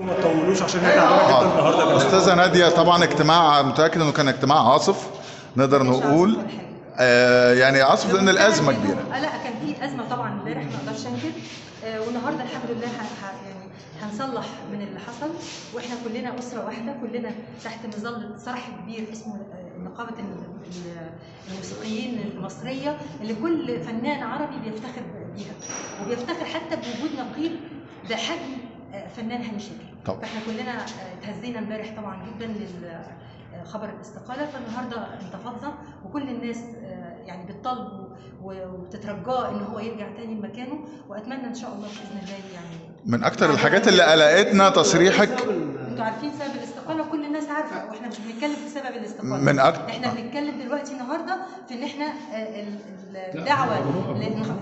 ما تطولوش عشان إحنا عندنا جدا النهارده. أستاذة نادية طبعا اجتماع متأكد إنه كان اجتماع عاصف نقدر نقول آه يعني عاصف لأن الأزمة كبيرة. آه لا كان في أزمة طبعا امبارح ما أقدرش أنكر. آه والنهاردة الحمد لله يعني هنصلح من اللي حصل. وإحنا كلنا أسرة واحدة كلنا تحت مظله صرح كبير اسمه آه، نقابة ال- ال- الموسيقيين المصرية اللي كل فنان عربي بيفتخر بيها. وبيفتخر حتى بوجود نقيب بحجم آه، فنان هاني شاكر. طبعا. فإحنا كلنا آه، اتهزينا امبارح طبعا جدا لل خبر الاستقالة. فالنهاردة انتفضنا وكل الناس آه، يعني بتطالبه وبتترجاه إن هو يرجع تاني لمكانه. وأتمنى إن شاء الله بإذن الله يعني من أكتر الحاجات اللي قلقتنا تصريحك أنتوا عارفين سبب الاستقالة كل الناس عارفة وإحنا مش بنتكلم في سبب الاستقالة. من أكتر- إحنا بنتكلم دلوقتي النهارده في إن إحنا آه، ال- ال- الدعوه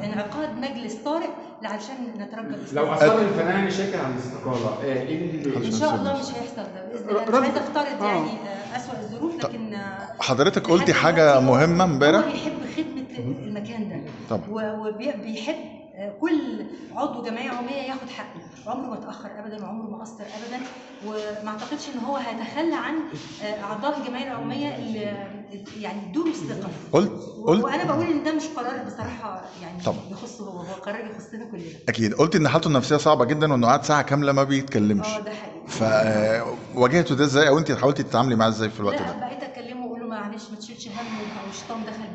لانعقاد مجلس طارئ علشان نترجى لو اصر الفنان شاكر عن الاستقالة آه، إيه اللي إن شاء الله مش هيحصل ده بإذن الله. مش رد- عايزة افترض آه. يعني آه، اسوء الظروف لكن حضرتك قلتي حاجة مهمة هو امبارح بيحب خدمة المكان ده. طبعا. وبيحب كل عضو جمعية عمومية ياخد حقه. عمره ما اتأخر ابدا وعمره ما قصر ابدا. وما أعتقدش إن هو هيتخلى عن آه، أعضاء الجمعية العمومية اللي يعني ادوا له الثقة. قلت قلت وأنا بقول إن ده مش قرار بصراحة يعني طبعا. يخصه هو هو قرار يخصنا كلنا. أكيد. قلت إن حالته النفسية صعبة جدا وإنه قعد ساعة كاملة ما بيتكلمش. آه ده حقيقي. فواجهته ده إزاي؟ أو انت حاولتي تتعاملي معاه إزاي في الوقت لا ده؟ بقيت معلش ما تشيلش هم والشيطان دخل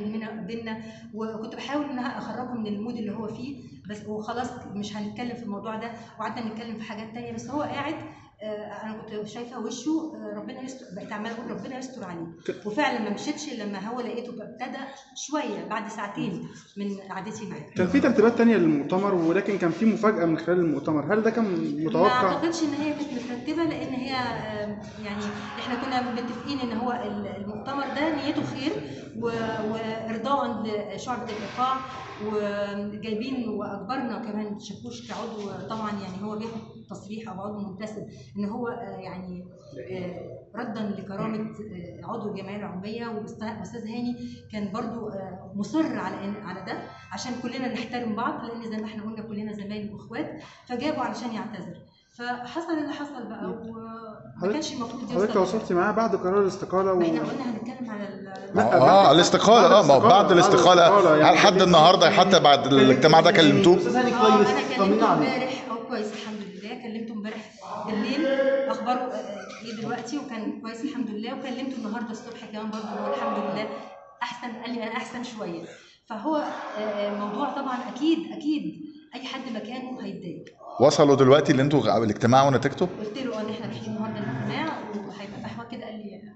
بيننا وكنت بحاول إن أنا أخرجه من المود اللي هو فيه بس وخلاص مش هنتكلم في الموضوع ده. وقعدنا نتكلم في حاجات تانية بس هو قاعد أنا كنت شايفة وشه آه، ربنا يستر بقيت عمالة أقول ربنا يستر عليه وفعلا ما مشيتش لما هو لقيته ابتدى شوية بعد ساعتين من قعدتي معاه. كان في ترتيبات تانية للمؤتمر ولكن كان في مفاجأة من خلال المؤتمر. هل ده كان ما متوقع؟ أعتقدش إن هي كانت مترتبة لأن هي يعني إحنا كنا متفقين إن هو ال- المؤتمر ده نيته خير و- وارضاء لشعبة الايقاع وجايبين وأجبرنا كمان شاكوش كعضو طبعا يعني هو بياخد تصريح أو عضو منتسب إن هو آه، يعني آه، ردا لكرامة آه، عضو الجمعية العمومية. والاستاذ هاني كان برضو مصر على على ده عشان كلنا نحترم بعض لأن زي ما إحنا قلنا كلنا زمايل وإخوات فجابوا علشان يعتذر. فحصل اللي حصل بقى وما كانش المفروض حضرتك يوصل تواصلتي معاه بعد قرار الاستقالة ما إحنا و... قلنا هنتكلم على ال- لا، آه بعد- الاستقالة. آه ما هو بعد الاستقالة. يعني هل حد النهارده حتى بعد الاجتماع ده كلمتوه أستاذ هاني آه كويس أنا كلمته امبارح. أو كويس الحمد لله. كلمته امبارح بالليل. اخباره آه، إيه دلوقتي؟ وكان كويس الحمد لله. وكلمته النهارده الصبح كمان برضه هو الحمد لله أحسن قال لي أنا أحسن شوية. فهو آه، موضوع طبعا أكيد أكيد أي حد مكانه هيتضايق. وصلوا دلوقتي اللي أنتوا الاجتماع ونتيجته قلت له ان إحنا رايحين النهارده الاجتماع وهيبقى قهوه كده قال لي يعني.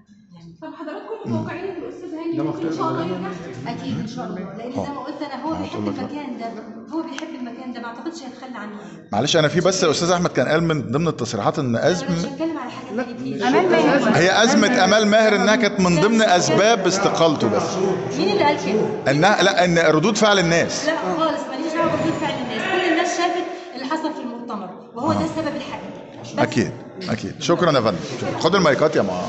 طب حضراتكم متوقعين إن الأستاذ هاني ممكن إن شاء الله يرجع؟ أكيد إن شاء الله لأن زي ما قلت أنا هو بيحب المكان ده هو بيحب المكان ده ما أعتقدش هيتخلى عنه. معلش أنا في بس الأستاذ أحمد كان قال من ضمن التصريحات إن أنا مش هتكلم على حاجة ثانية فيه أمال ماهر. هي أزمة أمال ماهر إنها كانت من ضمن أسباب استقالته بس. مين اللي قال كده؟ انها لا إن ردود فعل الناس. لا خالص ماليش دعوة بردود فعل الناس. كل الناس شافت اللي حصل في المؤتمر وهو ده السبب الحقيقي بس أكيد أكيد. شكرا يا فندم. خد المايكات يا ما